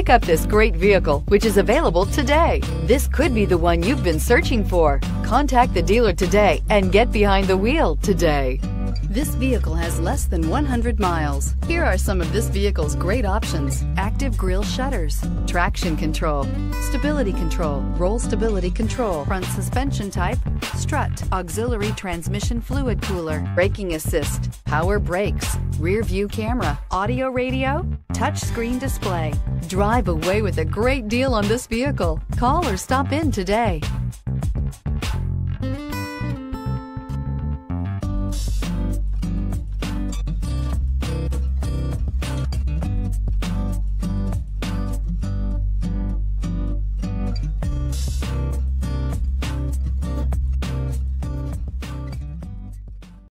Pick up this great vehicle, which is available today. This could be the one you've been searching for. Contact the dealer today and get behind the wheel today. This vehicle has less than 100 miles. Here are some of this vehicle's great options. Active grille shutters, traction control, stability control, roll stability control, front suspension type, strut, auxiliary transmission fluid cooler, braking assist, power brakes, rear view camera, audio radio, touchscreen display. Drive away with a great deal on this vehicle. Call or stop in today.